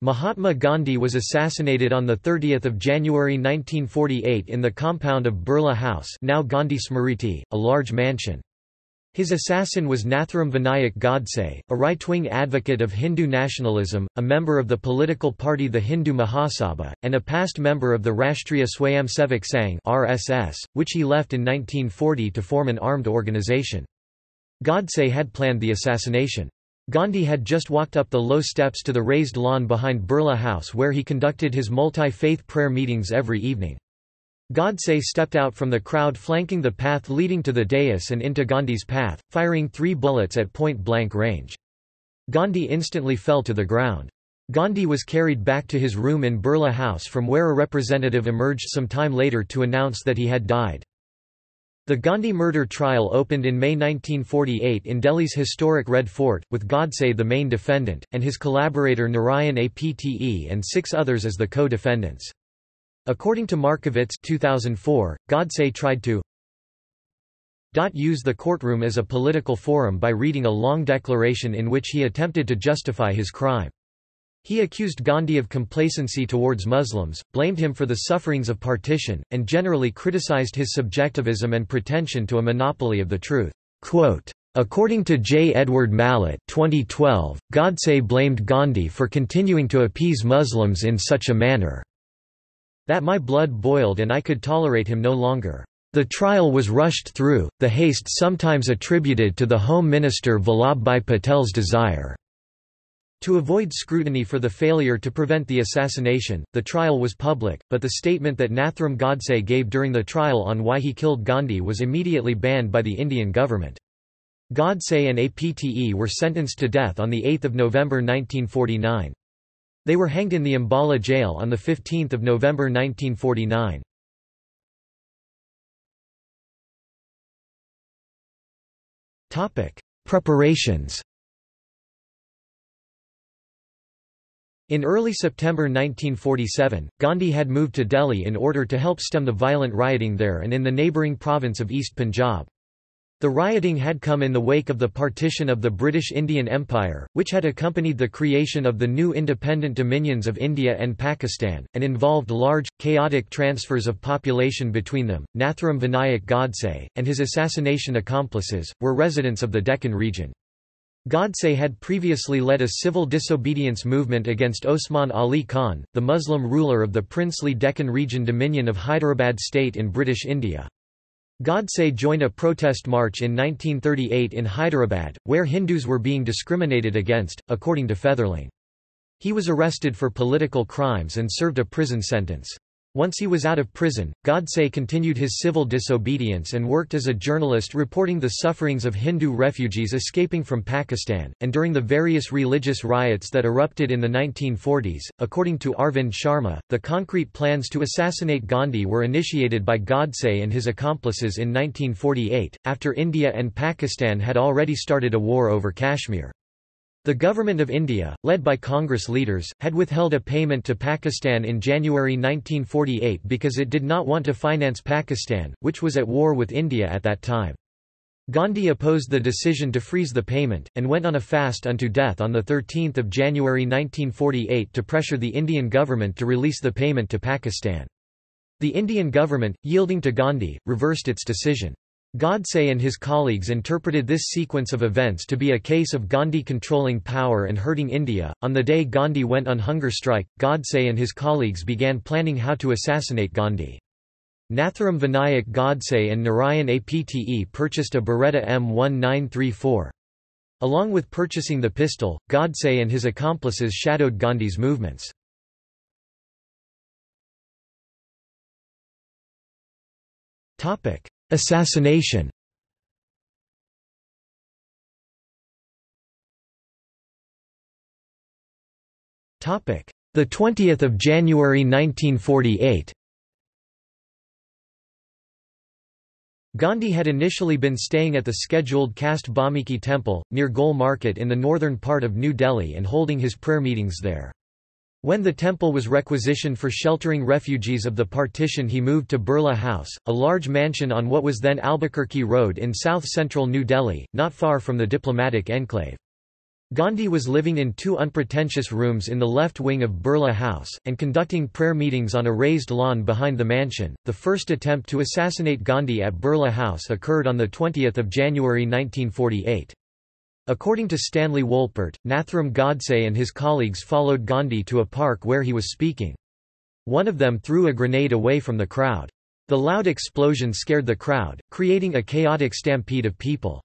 Mahatma Gandhi was assassinated on 30 January 1948 in the compound of Birla House now Gandhi Smriti, a large mansion. His assassin was Nathuram Vinayak Godse, a right-wing advocate of Hindu nationalism, a member of the political party the Hindu Mahasabha, and a past member of the Rashtriya Swayamsevak Sangh (RSS), which he left in 1940 to form an armed organization. Godse had planned the assassination. Gandhi had just walked up the low steps to the raised lawn behind Birla House where he conducted his multi-faith prayer meetings every evening. Godse stepped out from the crowd flanking the path leading to the dais and into Gandhi's path, firing three bullets at point-blank range. Gandhi instantly fell to the ground. Gandhi was carried back to his room in Birla House from where a representative emerged some time later to announce that he had died. The Gandhi murder trial opened in May 1948 in Delhi's historic Red Fort, with Godse the main defendant, and his collaborator Narayan Apte and six others as the co-defendants. According to Markovits 2004, Godse tried to use the courtroom as a political forum by reading a long declaration in which he attempted to justify his crime. He accused Gandhi of complacency towards Muslims, blamed him for the sufferings of partition, and generally criticized his subjectivism and pretension to a monopoly of the truth. Quote, According to J. Edward Mallet 2012, Godse blamed Gandhi for continuing to appease Muslims in such a manner that my blood boiled and I could tolerate him no longer. The trial was rushed through, the haste sometimes attributed to the Home Minister Vallabhbhai Patel's desire to avoid scrutiny for the failure to prevent the assassination, the trial was public, but the statement that Nathuram Godse gave during the trial on why he killed Gandhi was immediately banned by the Indian government. Godse and APTE were sentenced to death on 8 November 1949. They were hanged in the Ambala jail on 15 November 1949. Preparations In early September 1947, Gandhi had moved to Delhi in order to help stem the violent rioting there and in the neighbouring province of East Punjab. The rioting had come in the wake of the partition of the British Indian Empire, which had accompanied the creation of the new independent dominions of India and Pakistan, and involved large, chaotic transfers of population between them. Nathuram Vinayak Godse, and his assassination accomplices, were residents of the Deccan region. Godse had previously led a civil disobedience movement against Osman Ali Khan, the Muslim ruler of the princely Deccan region Dominion of Hyderabad state in British India. Godse joined a protest march in 1938 in Hyderabad, where Hindus were being discriminated against, according to Fetherling. He was arrested for political crimes and served a prison sentence. Once he was out of prison, Godse continued his civil disobedience and worked as a journalist reporting the sufferings of Hindu refugees escaping from Pakistan, and during the various religious riots that erupted in the 1940s. According to Arvind Sharma, the concrete plans to assassinate Gandhi were initiated by Godse and his accomplices in 1948, after India and Pakistan had already started a war over Kashmir. The Government of India, led by Congress leaders, had withheld a payment to Pakistan in January 1948 because it did not want to finance Pakistan, which was at war with India at that time. Gandhi opposed the decision to freeze the payment, and went on a fast unto death on 13 January 1948 to pressure the Indian government to release the payment to Pakistan. The Indian government, yielding to Gandhi, reversed its decision. Godse and his colleagues interpreted this sequence of events to be a case of Gandhi controlling power and hurting India. On the day Gandhi went on hunger strike, Godse and his colleagues began planning how to assassinate Gandhi. Nathuram Vinayak Godse and Narayan Apte purchased a Beretta M1934. Along with purchasing the pistol, Godse and his accomplices shadowed Gandhi's movements. Topic: Assassination Topic: The 20th of January 1948. Gandhi had initially been staying at the scheduled Caste Valmiki temple, near Gol Market in the northern part of New Delhi and holding his prayer meetings there. When the temple was requisitioned for sheltering refugees of the partition he moved to Birla House, a large mansion on what was then Albuquerque Road in south-central New Delhi, not far from the diplomatic enclave. Gandhi was living in two unpretentious rooms in the left wing of Birla House, and conducting prayer meetings on a raised lawn behind the mansion. The first attempt to assassinate Gandhi at Birla House occurred on 20 January 1948. According to Stanley Wolpert, Nathuram Godse and his colleagues followed Gandhi to a park where he was speaking. One of them threw a grenade away from the crowd. The loud explosion scared the crowd, creating a chaotic stampede of people.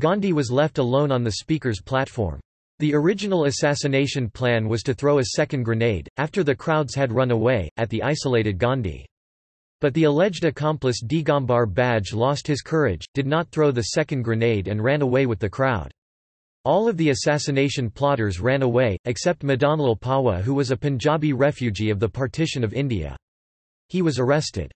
Gandhi was left alone on the speaker's platform. The original assassination plan was to throw a second grenade, after the crowds had run away, at the isolated Gandhi. But the alleged accomplice Digambar Badge lost his courage, did not throw the second grenade and ran away with the crowd. All of the assassination plotters ran away, except Madanlal Pahwa who was a Punjabi refugee of the partition of India. He was arrested.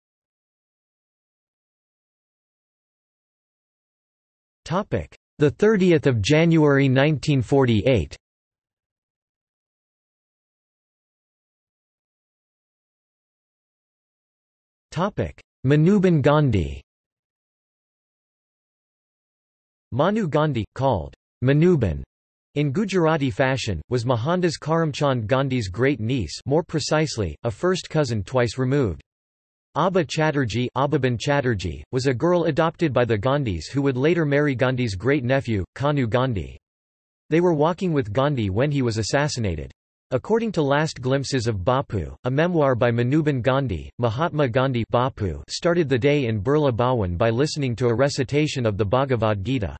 Topic: The 30th of January 1948. Topic: Manuben Gandhi. Manu Gandhi, called Manuben in Gujarati fashion, was Mohandas Karamchand Gandhi's great niece more precisely, a first cousin twice removed. Abha Chatterjee, Chatterjee was a girl adopted by the Gandhis who would later marry Gandhi's great-nephew, Kanu Gandhi. They were walking with Gandhi when he was assassinated. According to Last Glimpses of Bapu, a memoir by Manuben Gandhi, Mahatma Gandhi Bapu started the day in Birla Bhawan by listening to a recitation of the Bhagavad Gita.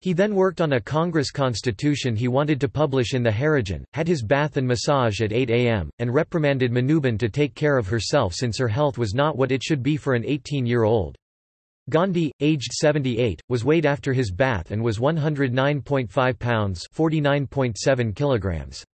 He then worked on a Congress constitution he wanted to publish in the Harijan, had his bath and massage at 8 am, and reprimanded Manuben to take care of herself since her health was not what it should be for an 18-year-old. Gandhi, aged 78, was weighed after his bath and was 109.5 pounds 49.7 kilograms.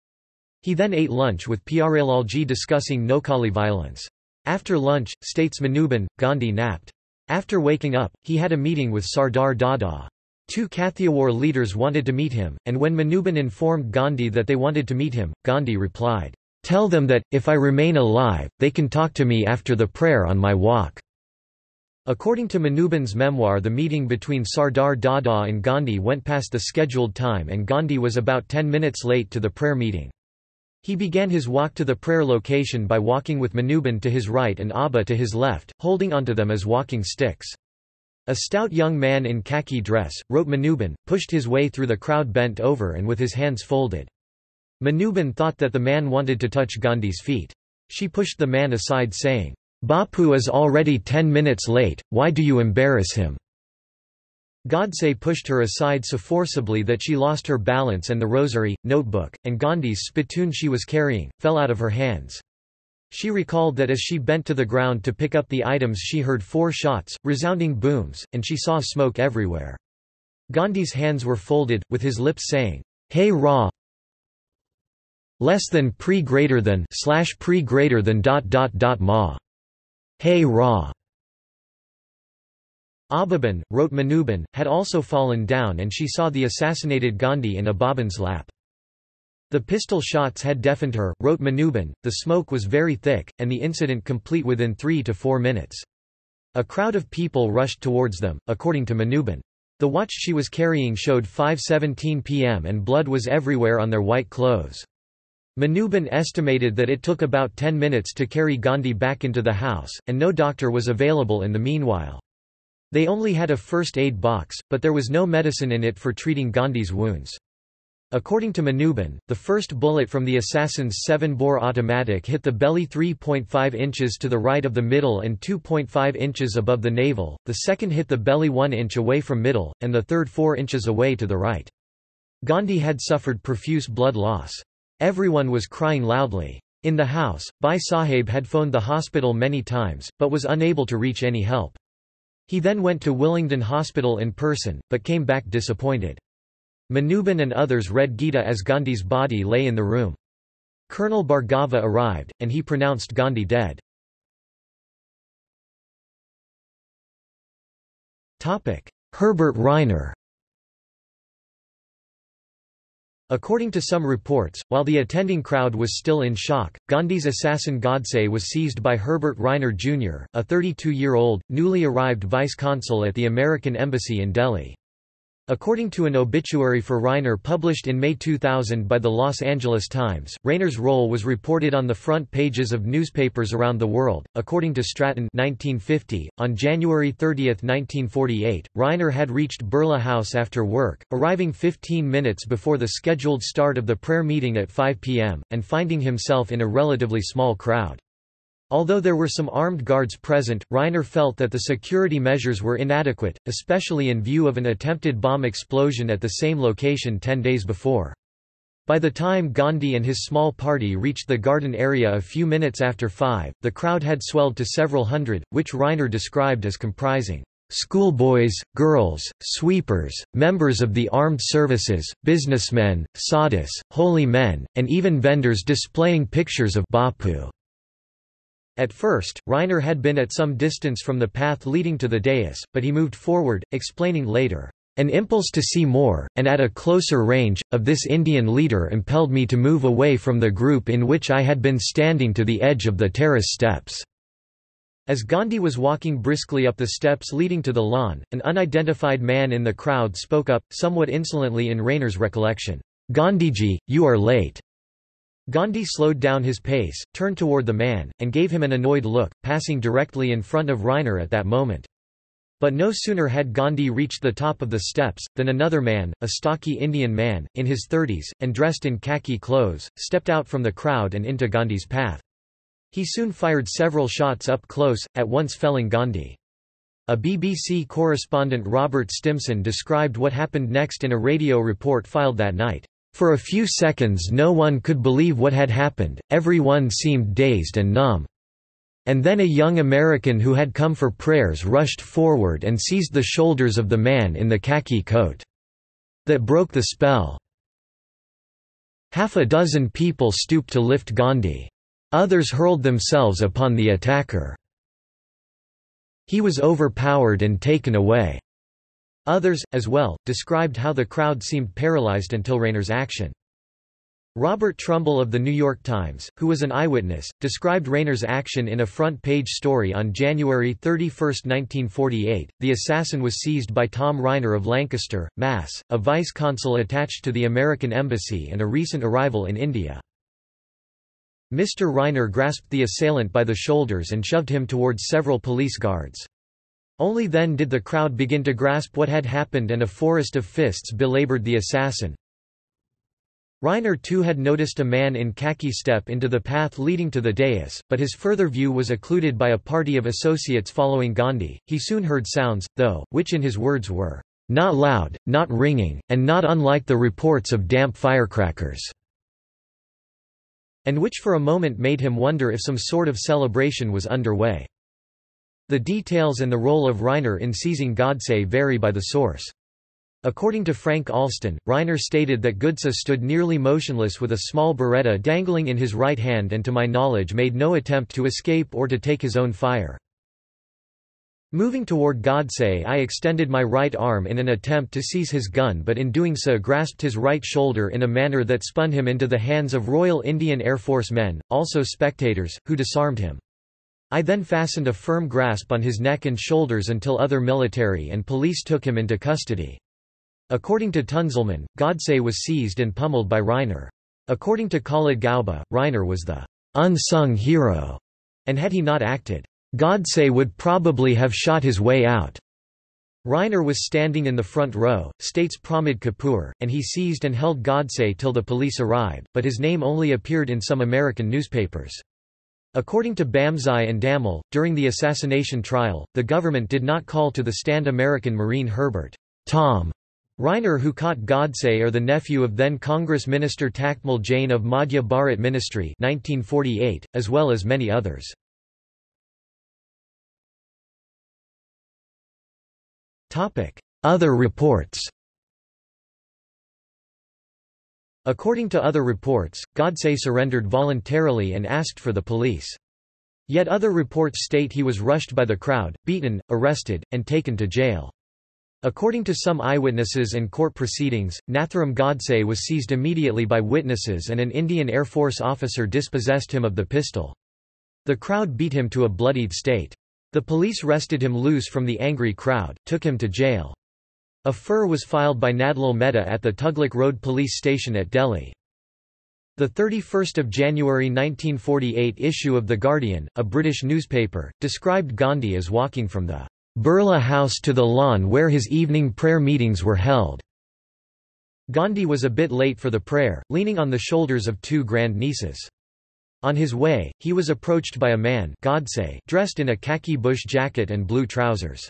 He then ate lunch with Pyarelalji discussing Noakhali violence. After lunch, states Manuben, Gandhi napped. After waking up, he had a meeting with Sardar Dada. Two Kathiawar leaders wanted to meet him, and when Manuben informed Gandhi that they wanted to meet him, Gandhi replied, "'Tell them that, if I remain alive, they can talk to me after the prayer on my walk.'" According to Manuben's memoir the meeting between Sardar Dada and Gandhi went past the scheduled time and Gandhi was about 10 minutes late to the prayer meeting. He began his walk to the prayer location by walking with Manuben to his right and Abha to his left, holding onto them as walking sticks. A stout young man in khaki dress, wrote Manuben, pushed his way through the crowd bent over and with his hands folded. Manuben thought that the man wanted to touch Gandhi's feet. She pushed the man aside saying, Bapu is already ten minutes late, why do you embarrass him? Godse pushed her aside so forcibly that she lost her balance and the rosary, notebook, and Gandhi's spittoon she was carrying, fell out of her hands. She recalled that as she bent to the ground to pick up the items she heard four shots, resounding booms, and she saw smoke everywhere. Gandhi's hands were folded, with his lips saying, Hey Ra less than pre greater than slash pre greater than dot dot dot ma. Hey Ra. Abhaben, wrote Manuben, had also fallen down and she saw the assassinated Gandhi in Abhaben's lap. The pistol shots had deafened her, wrote Manuben, the smoke was very thick, and the incident complete within three to four minutes. A crowd of people rushed towards them, according to Manuben. The watch she was carrying showed 5.17 pm and blood was everywhere on their white clothes. Manuben estimated that it took about 10 minutes to carry Gandhi back into the house, and no doctor was available in the meanwhile. They only had a first aid box, but there was no medicine in it for treating Gandhi's wounds. According to Manuben, the first bullet from the assassin's 7-bore automatic hit the belly 3.5 inches to the right of the middle and 2.5 inches above the navel, the second hit the belly 1 inch away from middle, and the third 4 inches away to the right. Gandhi had suffered profuse blood loss. Everyone was crying loudly. In the house, Bhai Sahib had phoned the hospital many times, but was unable to reach any help. He then went to Willingdon Hospital in person, but came back disappointed. Manuben and others read Gita as Gandhi's body lay in the room. Colonel Bhargava arrived, and he pronounced Gandhi dead. Herbert Reiner According to some reports, while the attending crowd was still in shock, Gandhi's assassin Godse was seized by Herbert Reiner Jr., a 32-year-old, newly arrived vice-consul at the American Embassy in Delhi. According to an obituary for Reiner published in May 2000 by the Los Angeles Times, Reiner's role was reported on the front pages of newspapers around the world. According to Stratton 1950, on January 30, 1948, Reiner had reached Birla House after work, arriving 15 minutes before the scheduled start of the prayer meeting at 5 p.m., and finding himself in a relatively small crowd. Although there were some armed guards present, Reiner felt that the security measures were inadequate, especially in view of an attempted bomb explosion at the same location ten days before. By the time Gandhi and his small party reached the garden area a few minutes after 5, the crowd had swelled to several hundred, which Reiner described as comprising schoolboys, girls, sweepers, members of the armed services, businessmen, sadhus, holy men, and even vendors displaying pictures of Bapu. At first, Reiner had been at some distance from the path leading to the dais, but he moved forward, explaining later, "...an impulse to see more, and at a closer range, of this Indian leader impelled me to move away from the group in which I had been standing to the edge of the terrace steps." As Gandhi was walking briskly up the steps leading to the lawn, an unidentified man in the crowd spoke up, somewhat insolently in Reiner's recollection, "'Gandhiji, you are late. Gandhi slowed down his pace, turned toward the man, and gave him an annoyed look, passing directly in front of Reiner at that moment. But no sooner had Gandhi reached the top of the steps, than another man, a stocky Indian man, in his thirties, and dressed in khaki clothes, stepped out from the crowd and into Gandhi's path. He soon fired several shots up close, at once felling Gandhi. A BBC correspondent Robert Stimson described what happened next in a radio report filed that night. For a few seconds no one could believe what had happened, everyone seemed dazed and numb. And then a young American who had come for prayers rushed forward and seized the shoulders of the man in the khaki coat. That broke the spell. Half a dozen people stooped to lift Gandhi. Others hurled themselves upon the attacker. He was overpowered and taken away. Others, as well, described how the crowd seemed paralyzed until Reiner's action. Robert Trumbull of The New York Times, who was an eyewitness, described Reiner's action in a front-page story on January 31, 1948. The assassin was seized by Tom Reiner of Lancaster, Mass., a vice-consul attached to the American Embassy and a recent arrival in India. Mr. Reiner grasped the assailant by the shoulders and shoved him towards several police guards. Only then did the crowd begin to grasp what had happened and a forest of fists belabored the assassin. Reiner too had noticed a man in khaki step into the path leading to the dais, but his further view was occluded by a party of associates following Gandhi. He soon heard sounds, though, which in his words were, "...not loud, not ringing, and not unlike the reports of damp firecrackers." and which for a moment made him wonder if some sort of celebration was underway. The details and the role of Reiner in seizing Godse vary by the source. According to Frank Alston, Reiner stated that Godse stood nearly motionless with a small beretta dangling in his right hand and to my knowledge made no attempt to escape or to take his own fire. Moving toward Godse I extended my right arm in an attempt to seize his gun but in doing so grasped his right shoulder in a manner that spun him into the hands of Royal Indian Air Force men, also spectators, who disarmed him. I then fastened a firm grasp on his neck and shoulders until other military and police took him into custody. According to Tunzelmann, Godse was seized and pummeled by Reiner. According to Khalid Gauba, Reiner was the unsung hero, and had he not acted, Godse would probably have shot his way out. Reiner was standing in the front row, states Pramod Kapoor, and he seized and held Godse till the police arrived, but his name only appeared in some American newspapers. According to Bamzai and Damle, during the assassination trial, the government did not call to the stand American Marine Herbert Tom Reiner who caught Godse or the nephew of then Congress Minister Takmal Jain of Madhya Bharat Ministry 1948, as well as many others. Other reports According to other reports, Godse surrendered voluntarily and asked for the police. Yet other reports state he was rushed by the crowd, beaten, arrested, and taken to jail. According to some eyewitnesses and court proceedings, Nathuram Godse was seized immediately by witnesses and an Indian Air Force officer dispossessed him of the pistol. The crowd beat him to a bloodied state. The police wrested him loose from the angry crowd, took him to jail. A FIR was filed by Nandlal Mehta at the Tughlaq Road police station at Delhi. The 31 January 1948 issue of The Guardian, a British newspaper, described Gandhi as walking from the Birla House to the lawn where his evening prayer meetings were held. Gandhi was a bit late for the prayer, leaning on the shoulders of two grand-nieces. On his way, he was approached by a man Godse dressed in a khaki bush jacket and blue trousers.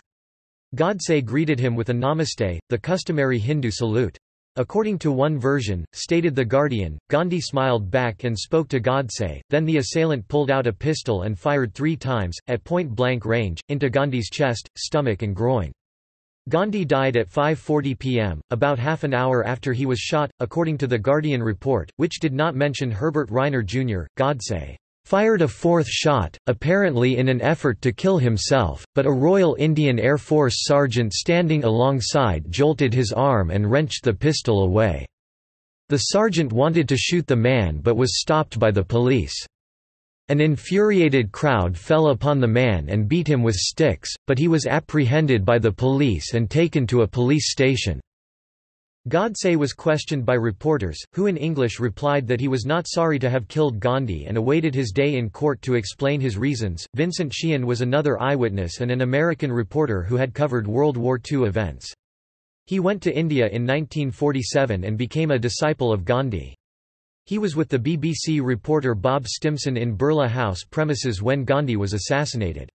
Godse greeted him with a namaste, the customary Hindu salute. According to one version, stated The Guardian, Gandhi smiled back and spoke to Godse, then the assailant pulled out a pistol and fired three times, at point-blank range, into Gandhi's chest, stomach and groin. Gandhi died at 5.40 pm, about half an hour after he was shot, according to The Guardian report, which did not mention Herbert Reiner Jr., Godse fired a fourth shot, apparently in an effort to kill himself, but a Royal Indian Air Force sergeant standing alongside jolted his arm and wrenched the pistol away. The sergeant wanted to shoot the man but was stopped by the police. An infuriated crowd fell upon the man and beat him with sticks, but he was apprehended by the police and taken to a police station. Godse was questioned by reporters, who in English replied that he was not sorry to have killed Gandhi and awaited his day in court to explain his reasons. Vincent Sheean was another eyewitness and an American reporter who had covered World War II events. He went to India in 1947 and became a disciple of Gandhi. He was with the BBC reporter Bob Stimson in Birla House premises when Gandhi was assassinated.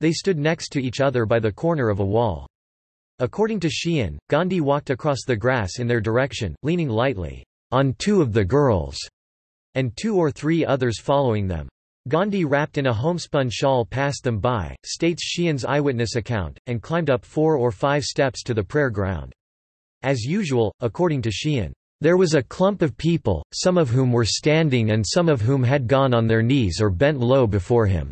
They stood next to each other by the corner of a wall. According to Sheean, Gandhi walked across the grass in their direction, leaning lightly on two of the girls, and two or three others following them. Gandhi wrapped in a homespun shawl passed them by, states Sheean's eyewitness account, and climbed up four or five steps to the prayer ground. As usual, according to Sheean, there was a clump of people, some of whom were standing and some of whom had gone on their knees or bent low before him.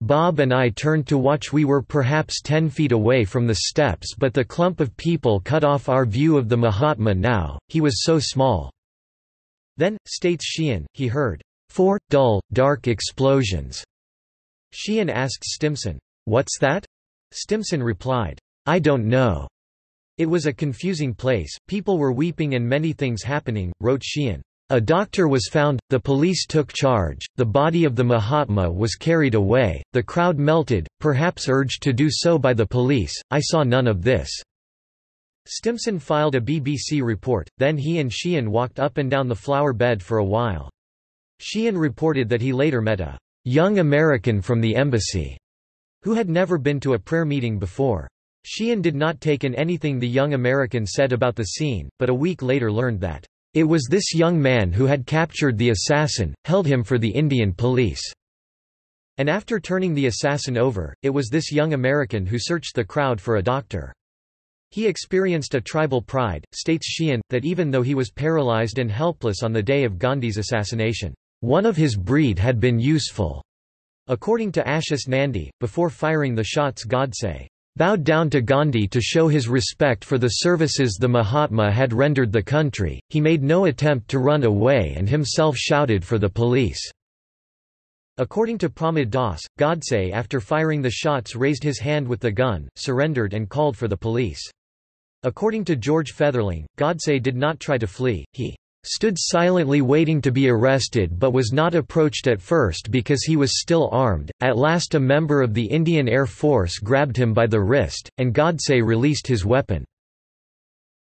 Bob and I turned to watch we were perhaps ten feet away from the steps but the clump of people cut off our view of the Mahatma now, he was so small." Then, states Sheean, he heard, four, dull, dark explosions." Sheean asked Stimson, "'What's that?' Stimson replied, "'I don't know.'" It was a confusing place, people were weeping and many things happening, wrote Sheean. A doctor was found, the police took charge, the body of the Mahatma was carried away, the crowd melted, perhaps urged to do so by the police, I saw none of this." Stimson filed a BBC report, then he and Sheean walked up and down the flower bed for a while. Sheean reported that he later met a young American from the embassy, who had never been to a prayer meeting before. Sheean did not take in anything the young American said about the scene, but a week later learned that it was this young man who had captured the assassin, held him for the Indian police. And after turning the assassin over, it was this young American who searched the crowd for a doctor. He experienced a tribal pride, states Sheean, that even though he was paralyzed and helpless on the day of Gandhi's assassination, one of his breed had been useful. According to Ashis Nandy, before firing the shots Godse bowed down to Gandhi to show his respect for the services the Mahatma had rendered the country, he made no attempt to run away and himself shouted for the police. According to Pramod Das, Godse after firing the shots raised his hand with the gun, surrendered and called for the police. According to George Fetherling, Godse did not try to flee, he stood silently waiting to be arrested but was not approached at first because he was still armed. At last a member of the Indian Air Force grabbed him by the wrist, and Godse released his weapon.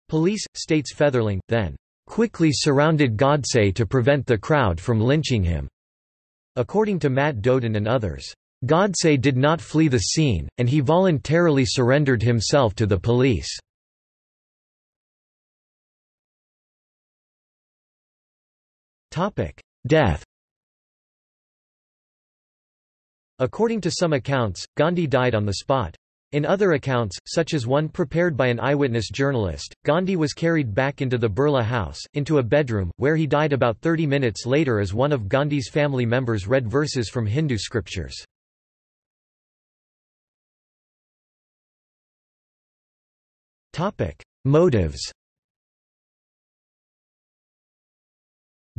Police, states Fetherling, then quickly surrounded Godse to prevent the crowd from lynching him. According to Matt Doeden and others, Godse did not flee the scene, and he voluntarily surrendered himself to the police. Death According to some accounts, Gandhi died on the spot. In other accounts, such as one prepared by an eyewitness journalist, Gandhi was carried back into the Birla house, into a bedroom, where he died about 30 minutes later as one of Gandhi's family members read verses from Hindu scriptures. Motives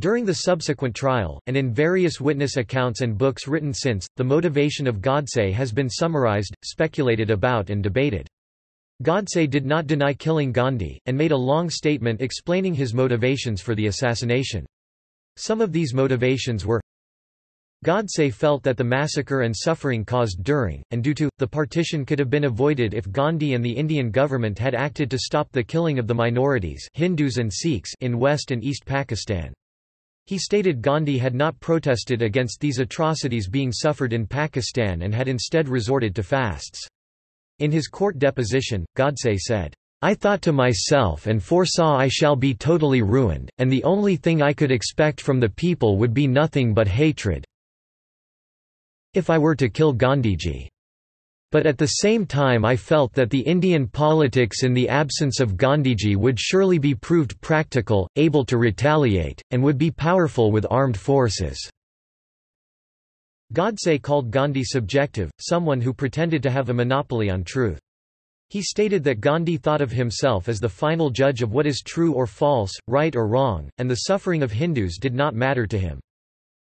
During the subsequent trial, and in various witness accounts and books written since, the motivation of Godse has been summarized, speculated about and debated. Godse did not deny killing Gandhi, and made a long statement explaining his motivations for the assassination. Some of these motivations were Godse felt that the massacre and suffering caused during, and due to, the partition could have been avoided if Gandhi and the Indian government had acted to stop the killing of the minorities Hindus and Sikhs in West and East Pakistan. He stated Gandhi had not protested against these atrocities being suffered in Pakistan and had instead resorted to fasts. In his court deposition, Godse said, I thought to myself and foresaw I shall be totally ruined, and the only thing I could expect from the people would be nothing but hatred, if I were to kill Gandhiji. But at the same time I felt that the Indian politics in the absence of Gandhiji would surely be proved practical, able to retaliate, and would be powerful with armed forces. Godse called Gandhi subjective, someone who pretended to have a monopoly on truth. He stated that Gandhi thought of himself as the final judge of what is true or false, right or wrong, and the suffering of Hindus did not matter to him.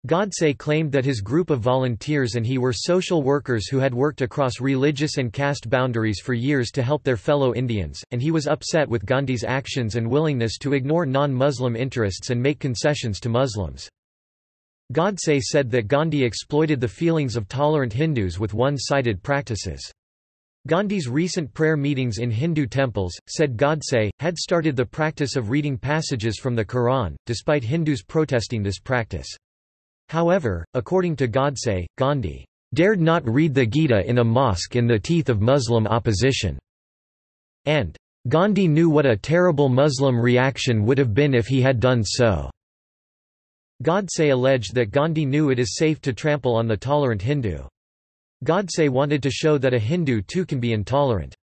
Godse claimed that his group of volunteers and he were social workers who had worked across religious and caste boundaries for years to help their fellow Indians, and he was upset with Gandhi's actions and willingness to ignore non-Muslim interests and make concessions to Muslims. Godse said that Gandhi exploited the feelings of tolerant Hindus with one-sided practices. Gandhi's recent prayer meetings in Hindu temples, said Godse, had started the practice of reading passages from the Quran, despite Hindus protesting this practice. However, according to Godse, Gandhi dared not read the Gita in a mosque in the teeth of Muslim opposition, and Gandhi knew what a terrible Muslim reaction would have been if he had done so. Godse alleged that Gandhi knew it is safe to trample on the tolerant Hindu. Godse wanted to show that a Hindu too can be intolerant.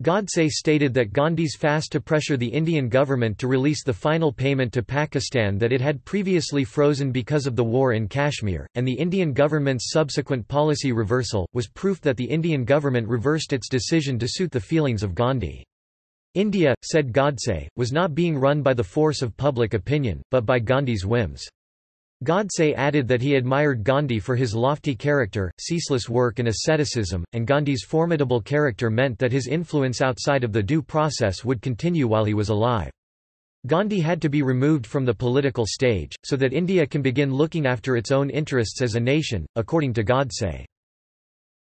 Godse stated that Gandhi's fast to pressure the Indian government to release the final payment to Pakistan that it had previously frozen because of the war in Kashmir, and the Indian government's subsequent policy reversal, was proof that the Indian government reversed its decision to suit the feelings of Gandhi. India, said Godse, was not being run by the force of public opinion, but by Gandhi's whims. Godse added that he admired Gandhi for his lofty character, ceaseless work and asceticism, and Gandhi's formidable character meant that his influence outside of the due process would continue while he was alive. Gandhi had to be removed from the political stage, so that India can begin looking after its own interests as a nation, according to Godse.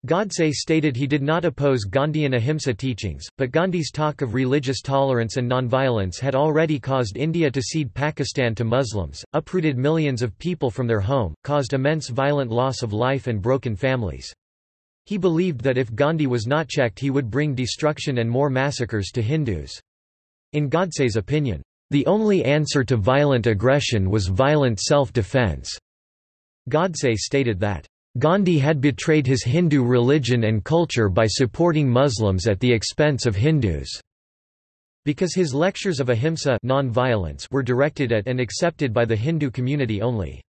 Godse stated he did not oppose Gandhian ahimsa teachings, but Gandhi's talk of religious tolerance and nonviolence had already caused India to cede Pakistan to Muslims, uprooted millions of people from their home, caused immense violent loss of life and broken families. He believed that if Gandhi was not checked he would bring destruction and more massacres to Hindus. In Godse's opinion, the only answer to violent aggression was violent self-defense. Godse stated that Gandhi had betrayed his Hindu religion and culture by supporting Muslims at the expense of Hindus. Because his lectures of ahimsa non-violence were directed at and accepted by the Hindu community only.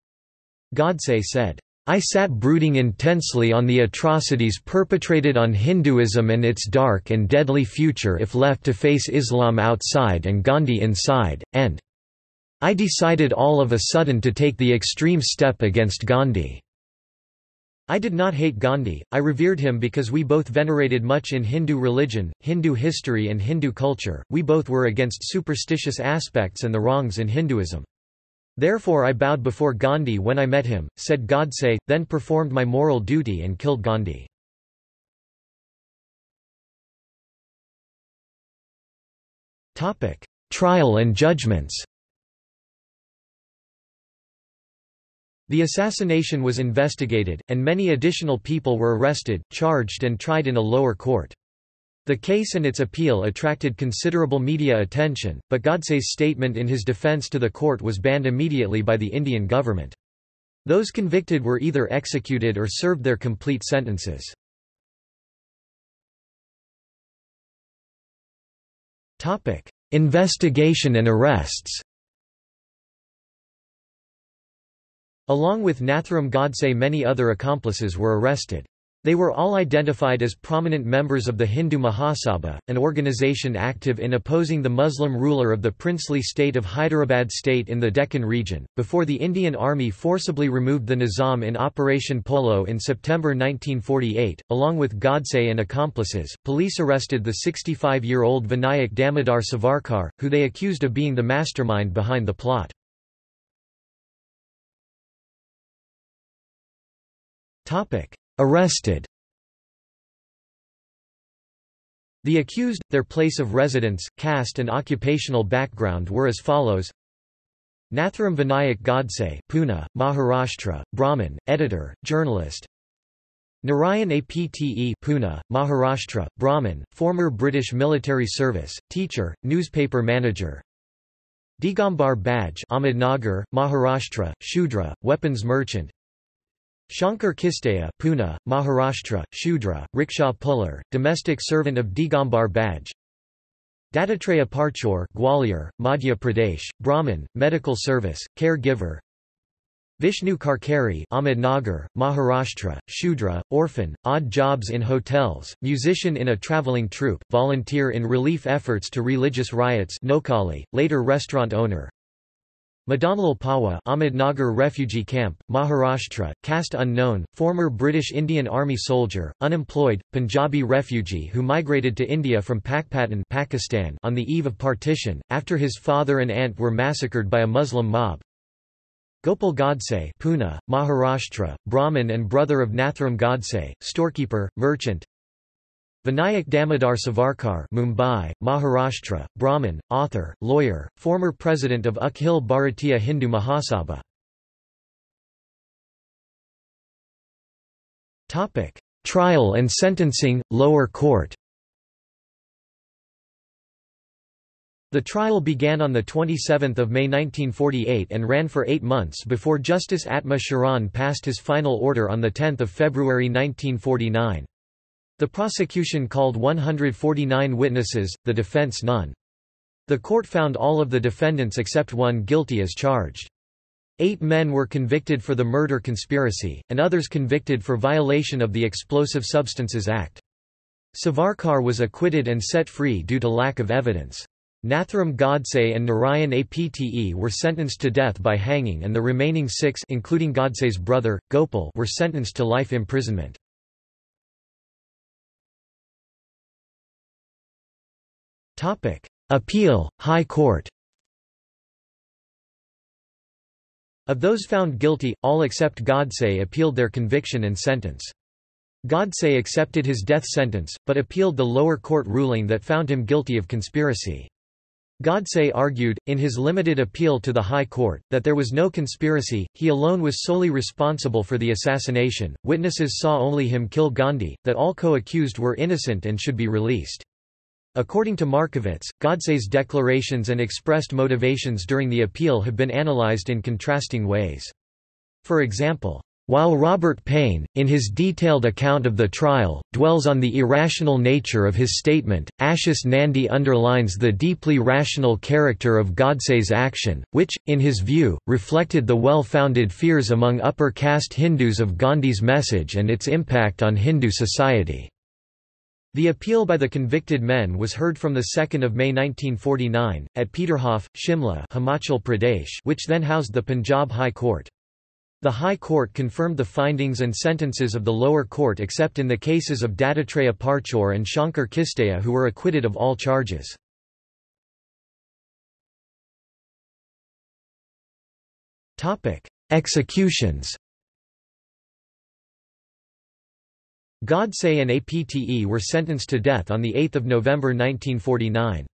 Godse said, I sat brooding intensely on the atrocities perpetrated on Hinduism and its dark and deadly future if left to face Islam outside and Gandhi inside, and I decided all of a sudden to take the extreme step against Gandhi. I did not hate Gandhi, I revered him because we both venerated much in Hindu religion, Hindu history and Hindu culture, we both were against superstitious aspects and the wrongs in Hinduism. Therefore I bowed before Gandhi when I met him, said Godse, then performed my moral duty and killed Gandhi. Trial and judgments The assassination was investigated, and many additional people were arrested, charged and tried in a lower court. The case and its appeal attracted considerable media attention, but Godse's statement in his defense to the court was banned immediately by the Indian government. Those convicted were either executed or served their complete sentences. Investigation and arrests Along with Nathuram Godse many other accomplices were arrested. They were all identified as prominent members of the Hindu Mahasabha, an organization active in opposing the Muslim ruler of the princely state of Hyderabad state in the Deccan region. Before the Indian Army forcibly removed the Nizam in Operation Polo in September 1948, along with Godse and accomplices, police arrested the 65 year old Vinayak Damodar Savarkar, who they accused of being the mastermind behind the plot. Topic. Arrested. The accused, their place of residence, caste and occupational background were as follows. Nathuram Vinayak Godse Pune, Maharashtra, Brahmin, editor, journalist. Narayan Apte Pune, Maharashtra, Brahmin, former British military service, teacher, newspaper manager. Digambar Badge Ahmednagar, Maharashtra, Shudra, weapons merchant Shankar Kistayya Pune, Maharashtra, Shudra, rickshaw puller, domestic servant of Digambar Badge Dattatreya Parchure Gwalior, Madhya Pradesh, Brahmin, medical service, caregiver. Vishnu Karkare Ahmednagar, Maharashtra, Shudra, orphan, odd jobs in hotels, musician in a traveling troupe, volunteer in relief efforts to religious riots Noakhali, later restaurant owner Madanlal Pahwa Ahmednagar refugee camp, Maharashtra, caste unknown, former British Indian Army soldier, unemployed, Punjabi refugee who migrated to India from Pakpattan Pakistan on the eve of partition, after his father and aunt were massacred by a Muslim mob. Gopal Godse Pune, Maharashtra, Brahmin and brother of Nathuram Godse, storekeeper, merchant Vinayak Damodar Savarkar Mumbai, Maharashtra, Brahmin, author, lawyer, former president of Akhil Bharatiya Hindu Mahasabha. Trial and sentencing, lower court The trial began on 27 May 1948 and ran for eight months before Justice Atma Sharan passed his final order on 10 February 1949. The prosecution called 149 witnesses, the defense none. The court found all of the defendants except one guilty as charged. Eight men were convicted for the murder conspiracy, and others convicted for violation of the Explosive Substances Act. Savarkar was acquitted and set free due to lack of evidence. Nathuram Godse and Narayan Apte were sentenced to death by hanging and the remaining six including Godse's brother, Gopal were sentenced to life imprisonment. Topic: Appeal, High Court. Of those found guilty, all except Godse appealed their conviction and sentence. Godse accepted his death sentence, but appealed the lower court ruling that found him guilty of conspiracy. Godse argued, in his limited appeal to the High Court, that there was no conspiracy, he alone was solely responsible for the assassination, witnesses saw only him kill Gandhi, that all co-accused were innocent and should be released. According to Markovits, Godse's declarations and expressed motivations during the appeal have been analyzed in contrasting ways. For example, while Robert Payne, in his detailed account of the trial, dwells on the irrational nature of his statement, Ashis Nandy underlines the deeply rational character of Godse's action, which, in his view, reflected the well-founded fears among upper caste Hindus of Gandhi's message and its impact on Hindu society. The appeal by the convicted men was heard from 2 May 1949, at Peterhof, Shimla Himachal Pradesh which then housed the Punjab High Court. The High Court confirmed the findings and sentences of the lower court except in the cases of Dattatreya Parchure and Shankar Kistayya who were acquitted of all charges. Executions Godse and Apte were sentenced to death on 8 November 1949.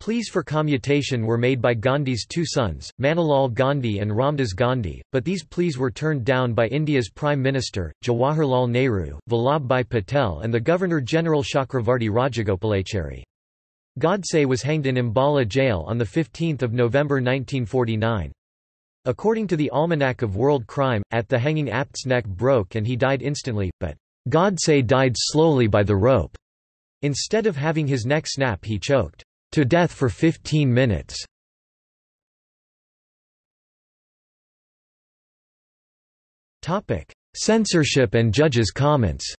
Pleas for commutation were made by Gandhi's two sons, Manilal Gandhi and Ramdas Gandhi, but these pleas were turned down by India's Prime Minister, Jawaharlal Nehru, Vallabhbhai Patel and the Governor-General Chakravarti Rajagopalachari. Godse was hanged in Ambala jail on 15 November 1949. According to the Almanac of World Crime, at the hanging Apte's neck broke and he died instantly, but Godse died slowly by the rope. Instead of having his neck snap he choked, to death for 15 minutes. Censorship and judges' comments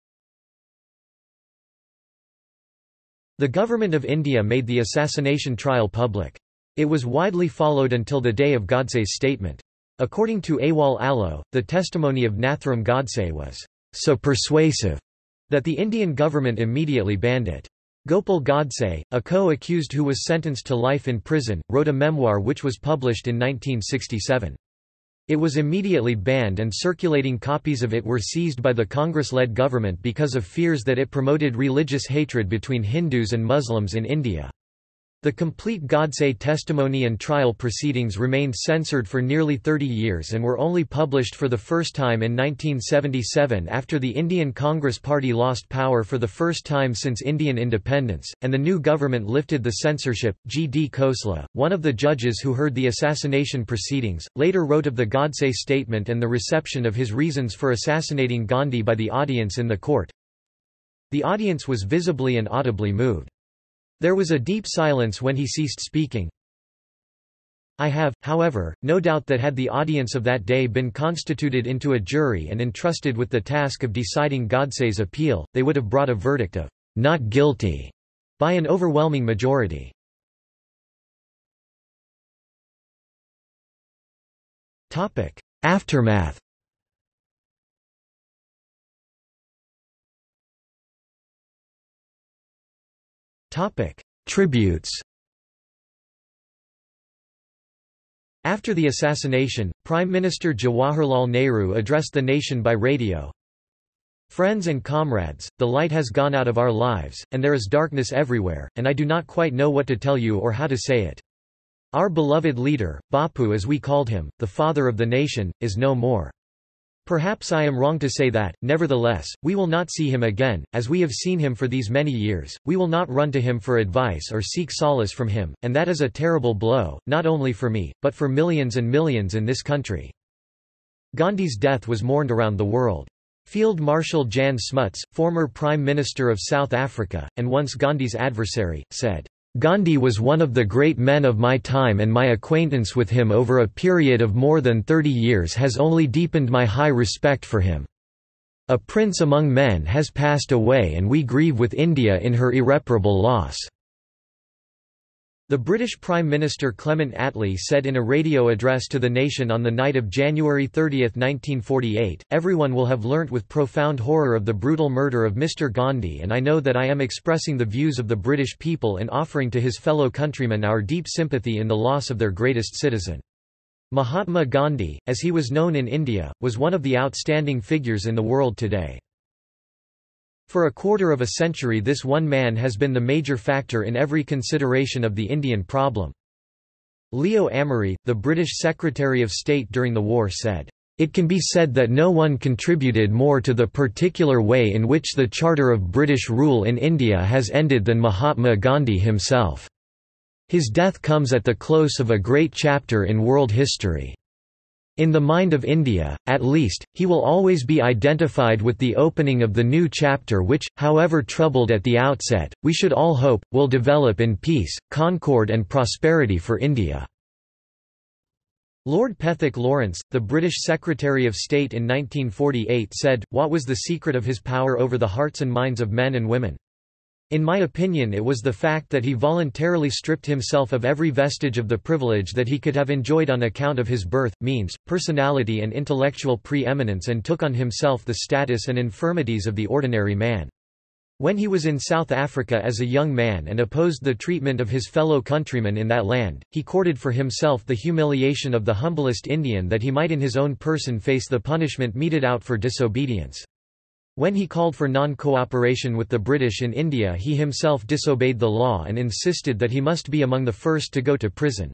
The government of India made the assassination trial public. It was widely followed until the day of Godse's statement. According to Awol Allo, the testimony of Nathuram Godse was so persuasive that the Indian government immediately banned it. Gopal Godse, a co-accused who was sentenced to life in prison, wrote a memoir which was published in 1967. It was immediately banned and circulating copies of it were seized by the Congress-led government because of fears that it promoted religious hatred between Hindus and Muslims in India. The complete Godse testimony and trial proceedings remained censored for nearly 30 years and were only published for the first time in 1977 after the Indian Congress Party lost power for the first time since Indian independence, and the new government lifted the censorship. G. D. Khosla, one of the judges who heard the assassination proceedings, later wrote of the Godse statement and the reception of his reasons for assassinating Gandhi by the audience in the court. The audience was visibly and audibly moved. There was a deep silence when he ceased speaking. I have, however, no doubt that had the audience of that day been constituted into a jury and entrusted with the task of deciding Godse's appeal, they would have brought a verdict of not guilty by an overwhelming majority. Aftermath Tributes After the assassination, Prime Minister Jawaharlal Nehru addressed the nation by radio. Friends and comrades, the light has gone out of our lives, and there is darkness everywhere, and I do not quite know what to tell you or how to say it. Our beloved leader, Bapu as we called him, the father of the nation, is no more. Perhaps I am wrong to say that, nevertheless, we will not see him again, as we have seen him for these many years, we will not run to him for advice or seek solace from him, and that is a terrible blow, not only for me, but for millions and millions in this country. Gandhi's death was mourned around the world. Field Marshal Jan Smuts, former Prime Minister of South Africa, and once Gandhi's adversary, said, Gandhi was one of the great men of my time and my acquaintance with him over a period of more than 30 years has only deepened my high respect for him. A prince among men has passed away and we grieve with India in her irreparable loss. The British Prime Minister Clement Attlee said in a radio address to the nation on the night of January 30, 1948, Everyone will have learnt with profound horror of the brutal murder of Mr Gandhi and I know that I am expressing the views of the British people in offering to his fellow countrymen our deep sympathy in the loss of their greatest citizen. Mahatma Gandhi, as he was known in India, was one of the outstanding figures in the world today. For a quarter of a century this one man has been the major factor in every consideration of the Indian problem. Leo Amery, the British Secretary of State during the war said, "...it can be said that no one contributed more to the particular way in which the Charter of British rule in India has ended than Mahatma Gandhi himself. His death comes at the close of a great chapter in world history." In the mind of India, at least, he will always be identified with the opening of the new chapter which, however troubled at the outset, we should all hope, will develop in peace, concord and prosperity for India. Lord Pethick Lawrence, the British Secretary of State in 1948 said, what was the secret of his power over the hearts and minds of men and women? In my opinion it was the fact that he voluntarily stripped himself of every vestige of the privilege that he could have enjoyed on account of his birth, means, personality and intellectual pre-eminence and took on himself the status and infirmities of the ordinary man. When he was in South Africa as a young man and opposed the treatment of his fellow countrymen in that land, he courted for himself the humiliation of the humblest Indian that he might in his own person face the punishment meted out for disobedience. When he called for non-cooperation with the British in India he himself disobeyed the law and insisted that he must be among the first to go to prison.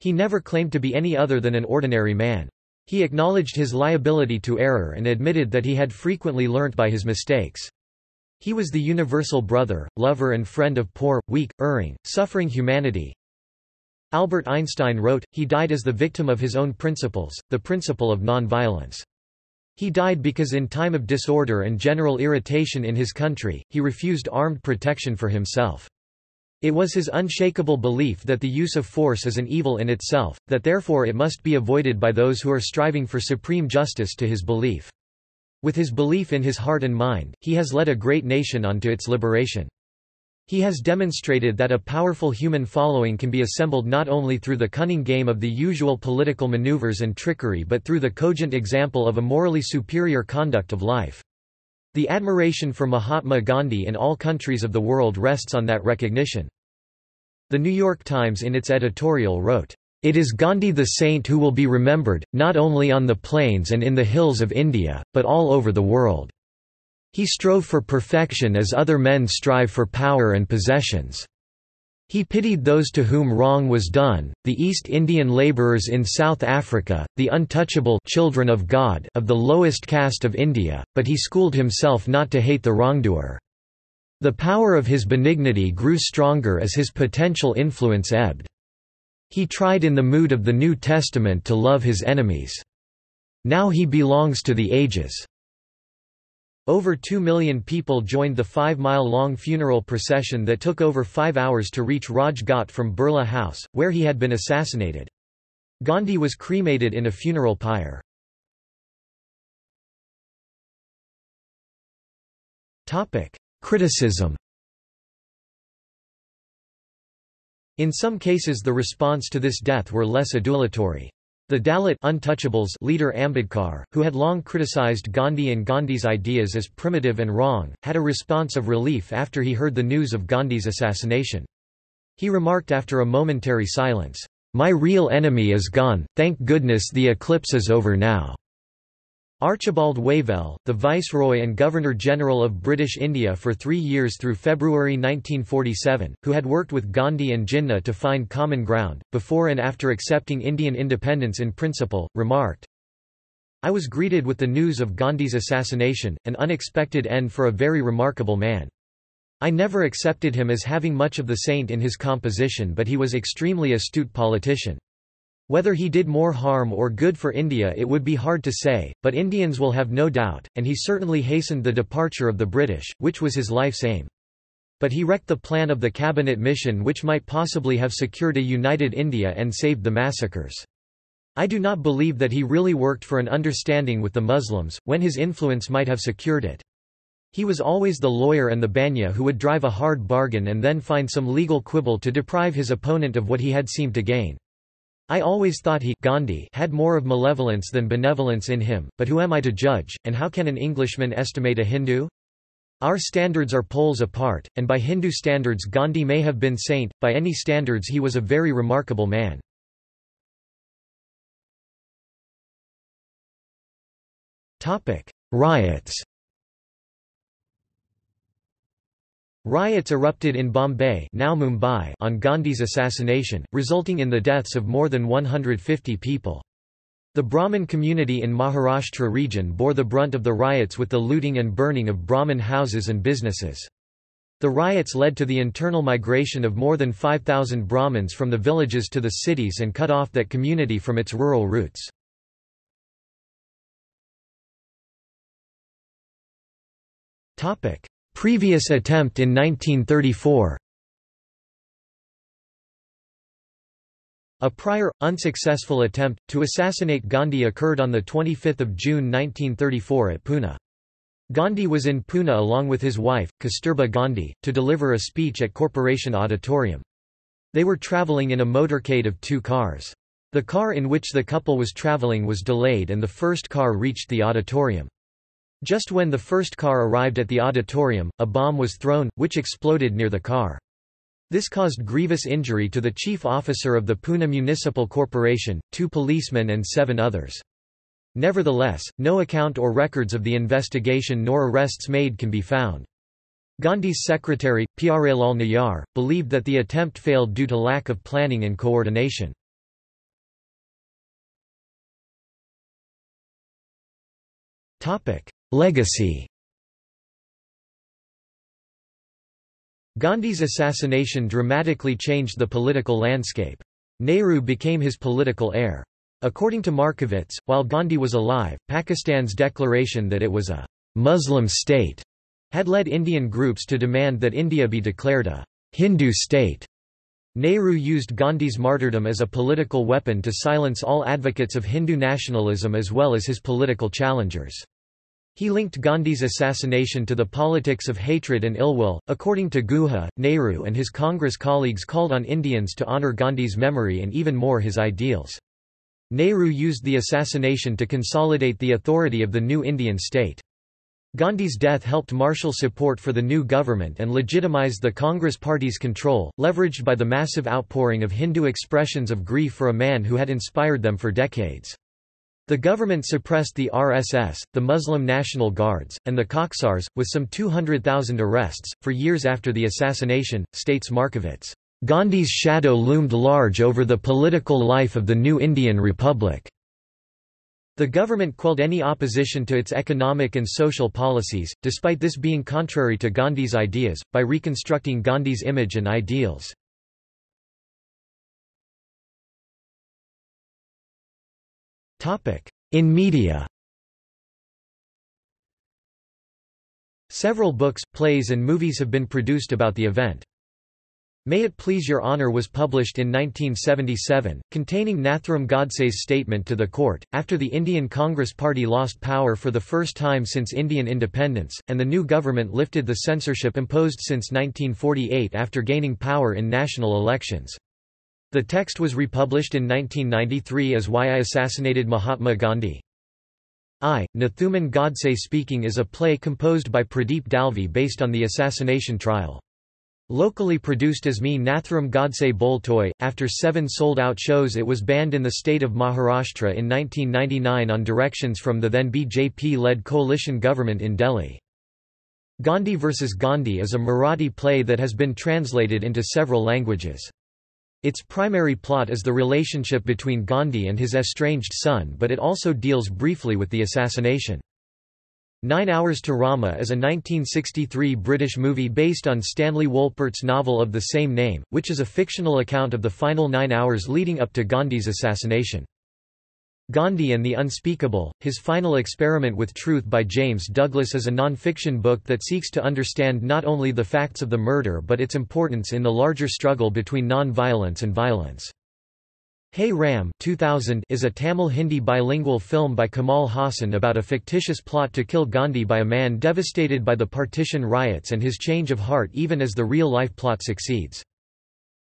He never claimed to be any other than an ordinary man. He acknowledged his liability to error and admitted that he had frequently learnt by his mistakes. He was the universal brother, lover and friend of poor, weak, erring, suffering humanity. Albert Einstein wrote, he died as the victim of his own principles, the principle of nonviolence. He died because in time of disorder and general irritation in his country, he refused armed protection for himself. It was his unshakable belief that the use of force is an evil in itself, that therefore it must be avoided by those who are striving for supreme justice to his belief. With his belief in his heart and mind, he has led a great nation on to its liberation. He has demonstrated that a powerful human following can be assembled not only through the cunning game of the usual political maneuvers and trickery but through the cogent example of a morally superior conduct of life. The admiration for Mahatma Gandhi in all countries of the world rests on that recognition. The New York Times in its editorial wrote, "...it is Gandhi the saint who will be remembered, not only on the plains and in the hills of India, but all over the world." He strove for perfection as other men strive for power and possessions. He pitied those to whom wrong was done, the East Indian labourers in South Africa, the untouchable children of God of the lowest caste of India, but he schooled himself not to hate the wrongdoer. The power of his benignity grew stronger as his potential influence ebbed. He tried in the mood of the New Testament to love his enemies. Now he belongs to the ages. Over two million people joined the five-mile-long funeral procession that took over five hours to reach Raj Ghat from Birla House, where he had been assassinated. Gandhi was cremated in a funeral pyre. Criticism In some cases the response to this death were less adulatory. The Dalit untouchables leader Ambedkar, who had long criticized Gandhi and Gandhi's ideas as primitive and wrong, had a response of relief after he heard the news of Gandhi's assassination. He remarked after a momentary silence, "'My real enemy is gone, thank goodness the eclipse is over now.' Archibald Wavell, the Viceroy and Governor-General of British India for three years through February 1947, who had worked with Gandhi and Jinnah to find common ground, before and after accepting Indian independence in principle, remarked, I was greeted with the news of Gandhi's assassination, an unexpected end for a very remarkable man. I never accepted him as having much of the saint in his composition but he was extremely astute politician. Whether he did more harm or good for India it would be hard to say, but Indians will have no doubt, and he certainly hastened the departure of the British, which was his life's aim. But he wrecked the plan of the cabinet mission which might possibly have secured a united India and saved the massacres. I do not believe that he really worked for an understanding with the Muslims, when his influence might have secured it. He was always the lawyer and the banya who would drive a hard bargain and then find some legal quibble to deprive his opponent of what he had seemed to gain. I always thought he Gandhi had more of malevolence than benevolence in him, but who am I to judge, and how can an Englishman estimate a Hindu? Our standards are poles apart, and by Hindu standards Gandhi may have been saint, by any standards he was a very remarkable man. Riots Riots erupted in Bombay now Mumbai on Gandhi's assassination, resulting in the deaths of more than 150 people. The Brahmin community in Maharashtra region bore the brunt of the riots with the looting and burning of Brahmin houses and businesses. The riots led to the internal migration of more than 5,000 Brahmins from the villages to the cities and cut off that community from its rural roots. Previous attempt in 1934 A prior, unsuccessful attempt, to assassinate Gandhi occurred on 25 June 1934 at Pune. Gandhi was in Pune along with his wife, Kasturba Gandhi, to deliver a speech at Corporation Auditorium. They were travelling in a motorcade of two cars. The car in which the couple was travelling was delayed and the first car reached the auditorium. Just when the first car arrived at the auditorium, a bomb was thrown, which exploded near the car. This caused grievous injury to the chief officer of the Pune Municipal Corporation, two policemen and seven others. Nevertheless, no account or records of the investigation nor arrests made can be found. Gandhi's secretary, Pyarelal Nayar, believed that the attempt failed due to lack of planning and coordination. Legacy Gandhi's assassination dramatically changed the political landscape. Nehru became his political heir. According to Markovits, while Gandhi was alive, Pakistan's declaration that it was a Muslim state had led Indian groups to demand that India be declared a Hindu state. Nehru used Gandhi's martyrdom as a political weapon to silence all advocates of Hindu nationalism as well as his political challengers. He linked Gandhi's assassination to the politics of hatred and ill will. According to Guha, Nehru and his Congress colleagues called on Indians to honor Gandhi's memory and even more his ideals. Nehru used the assassination to consolidate the authority of the new Indian state. Gandhi's death helped marshal support for the new government and legitimized the Congress Party's control, leveraged by the massive outpouring of Hindu expressions of grief for a man who had inspired them for decades. The government suppressed the RSS, the Muslim National Guards, and the Khaksars, with some 200,000 arrests. For years after the assassination, states Markovits, Gandhi's shadow loomed large over the political life of the new Indian Republic. The government quelled any opposition to its economic and social policies, despite this being contrary to Gandhi's ideas, by reconstructing Gandhi's image and ideals. In media Several books, plays and movies have been produced about the event. May It Please Your Honor was published in 1977, containing Nathuram Godse's statement to the court, after the Indian Congress Party lost power for the first time since Indian independence, and the new government lifted the censorship imposed since 1948 after gaining power in national elections. The text was republished in 1993 as Why I Assassinated Mahatma Gandhi. I, Nathuram Godse Speaking is a play composed by Pradeep Dalvi based on the assassination trial. Locally produced as Me Nathuram Godse Boltoy, after seven sold-out shows it was banned in the state of Maharashtra in 1999 on directions from the then BJP-led coalition government in Delhi. Gandhi vs. Gandhi is a Marathi play that has been translated into several languages. Its primary plot is the relationship between Gandhi and his estranged son but it also deals briefly with the assassination. Nine Hours to Rama is a 1963 British movie based on Stanley Wolpert's novel of the same name, which is a fictional account of the final nine hours leading up to Gandhi's assassination. Gandhi and the Unspeakable, His Final Experiment with Truth by James Douglas is a non-fiction book that seeks to understand not only the facts of the murder but its importance in the larger struggle between non-violence and violence. Hey Ram 2000 is a Tamil-Hindi bilingual film by Kamal Haasan about a fictitious plot to kill Gandhi by a man devastated by the partition riots and his change of heart even as the real-life plot succeeds.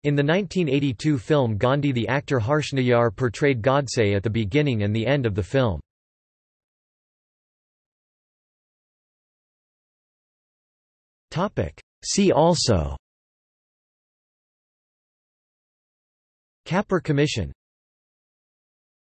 In the 1982 film Gandhi the actor Harsh Nayar portrayed Godse at the beginning and the end of the film. See also. Kapur Commission